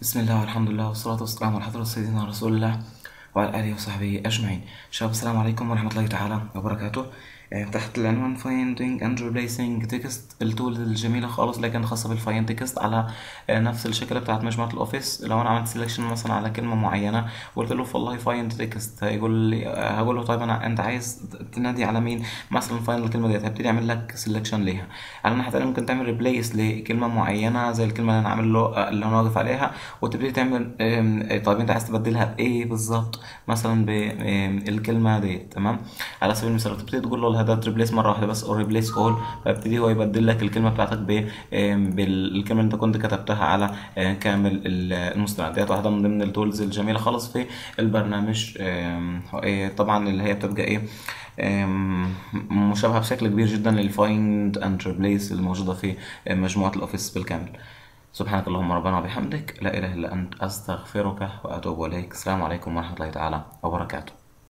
بسم الله والحمد لله والصلاة والسلام على حضرة سيدنا رسول الله. وعلى آله وصحبه أجمعين. شباب السلام عليكم ورحمة الله تعالى وبركاته. آه، تحت العنوان finding and replacing text. ال tool الجميلة خالص لكن خاصة بال find text على آه، نفس الشكل بتاعت مجموعة ال Office لو أنا عملت selection مثلا على كلمة معينة وقلت له والله find text هيقول لي آه، هقول له طيب أنا أنت عايز تنادي على مين؟ مثلا find الكلمة ديت هيبتدي يعمل لك selection ليها. على الناحية التانية ممكن تعمل replace لكلمة معينة زي الكلمة اللي أنا عامل له اللي أنا واقف عليها وتبتدي تعمل طيب أنت عايز تبدلها بإيه بالظبط؟ مثلا بالكلمة ديت تمام؟ على سبيل المثال تبتدي تقول له ده replace مرة واحدة بس أو replace all فيبتدي هو يبدل لك الكلمة بتاعتك ب آم، بالكلمة اللي أنت كنت كتبتها على آه، كامل ال- المستند. ديت واحدة من ضمن ال tools الجميلة خالص في البرنامج إيه، طبعا اللي هي بتبقى آم، مشابهة بشكل كبير جدا لل find and replace الموجودة في مجموعة ال Office بالكامل. سبحانك اللهم ربنا وبحمدك لا إله إلا أنت أستغفرك وأتوب إليك. السلام عليكم ورحمة الله تعالى وبركاته.